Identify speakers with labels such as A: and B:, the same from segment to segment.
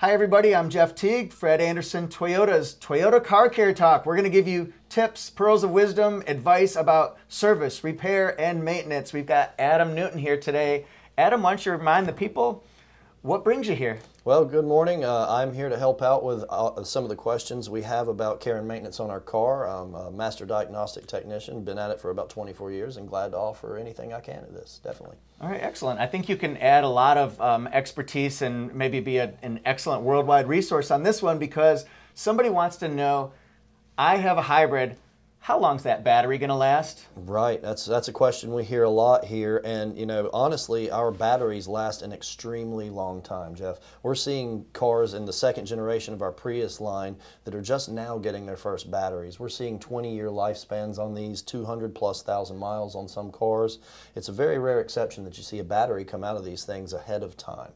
A: Hi, everybody. I'm Jeff Teague, Fred Anderson, Toyota's Toyota Car Care Talk. We're going to give you tips, pearls of wisdom, advice about service, repair, and maintenance. We've got Adam Newton here today. Adam, why don't you remind the people what brings you here?
B: Well, good morning. Uh, I'm here to help out with uh, some of the questions we have about care and maintenance on our car. I'm a master diagnostic technician, been at it for about 24 years, and glad to offer anything I can at this, definitely.
A: All right, excellent. I think you can add a lot of um, expertise and maybe be a, an excellent worldwide resource on this one because somebody wants to know I have a hybrid how long's that battery going to last?
B: Right. That's that's a question we hear a lot here, and you know, honestly, our batteries last an extremely long time, Jeff. We're seeing cars in the second generation of our Prius line that are just now getting their first batteries. We're seeing 20-year lifespans on these, 200 plus thousand miles on some cars. It's a very rare exception that you see a battery come out of these things ahead of time.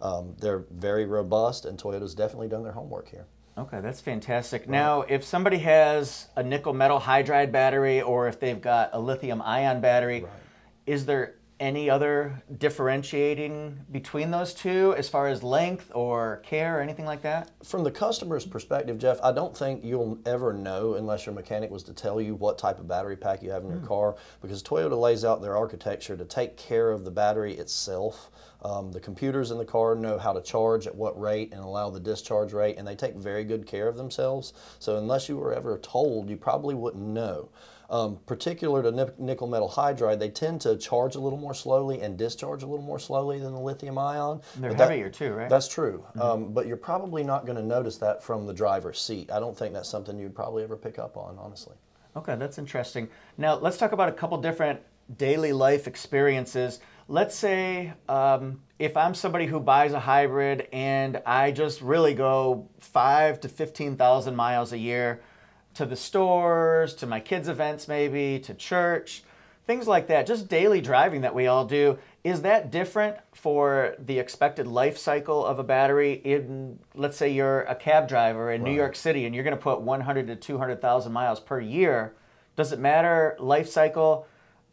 B: Um, they're very robust, and Toyota's definitely done their homework here.
A: Okay, that's fantastic. Right. Now, if somebody has a nickel metal hydride battery or if they've got a lithium ion battery, right. is there any other differentiating between those two as far as length or care or anything like that?
B: From the customer's perspective, Jeff, I don't think you'll ever know unless your mechanic was to tell you what type of battery pack you have in your mm. car because Toyota lays out their architecture to take care of the battery itself. Um, the computers in the car know how to charge at what rate and allow the discharge rate, and they take very good care of themselves. So, unless you were ever told, you probably wouldn't know. Um, particular to nickel metal hydride, they tend to charge a little more slowly and discharge a little more slowly than the lithium ion.
A: They're heavier that, too, right?
B: That's true. Mm-hmm. Um, but you're probably not going to notice that from the driver's seat. I don't think that's something you'd probably ever pick up on, honestly.
A: Okay, that's interesting. Now, let's talk about a couple different daily life experiences. Let's say um, if I'm somebody who buys a hybrid and I just really go five to 15,000 miles a year to the stores, to my kids' events maybe, to church, things like that, just daily driving that we all do, is that different for the expected life cycle of a battery in, let's say you're a cab driver in right. New York City and you're going to put 100 to 200,000 miles per year? Does it matter life cycle?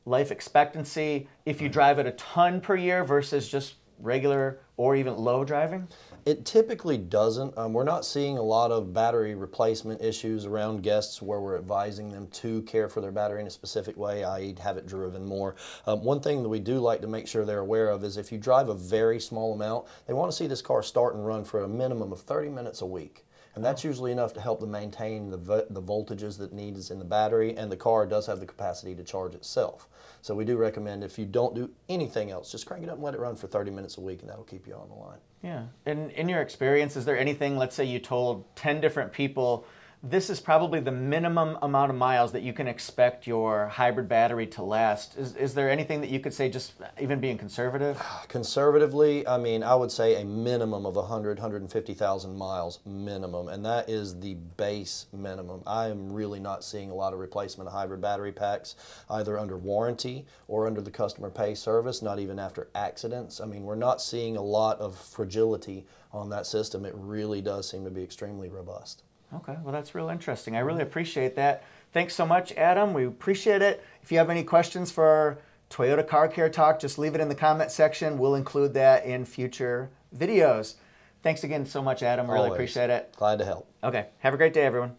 A: life expectancy if you mm-hmm. drive it a ton per year versus just regular or even low driving?
B: It typically doesn't. Um, we're not seeing a lot of battery replacement issues around guests where we're advising them to care for their battery in a specific way, i.e., have it driven more. Um, one thing that we do like to make sure they're aware of is if you drive a very small amount, they want to see this car start and run for a minimum of 30 minutes a week. And that's usually enough to help them maintain the, the voltages that needs in the battery, and the car does have the capacity to charge itself. So we do recommend if you don't do anything else, just crank it up and let it run for 30 minutes a week, and that'll keep you on the line.
A: Yeah. And in your experience, is there anything, let's say you told 10 different people this is probably the minimum amount of miles that you can expect your hybrid battery to last. Is, is there anything that you could say, just even being conservative?
B: Conservatively, I mean, I would say a minimum of 100, 150,000 miles minimum, and that is the base minimum. I am really not seeing a lot of replacement of hybrid battery packs, either under warranty or under the customer pay service, not even after accidents. I mean, we're not seeing a lot of fragility on that system. It really does seem to be extremely robust.
A: Okay, well, that's real interesting. I really appreciate that. Thanks so much, Adam. We appreciate it. If you have any questions for our Toyota Car Care Talk, just leave it in the comment section. We'll include that in future videos. Thanks again so much, Adam. Really appreciate it.
B: Glad to help.
A: Okay, have a great day, everyone.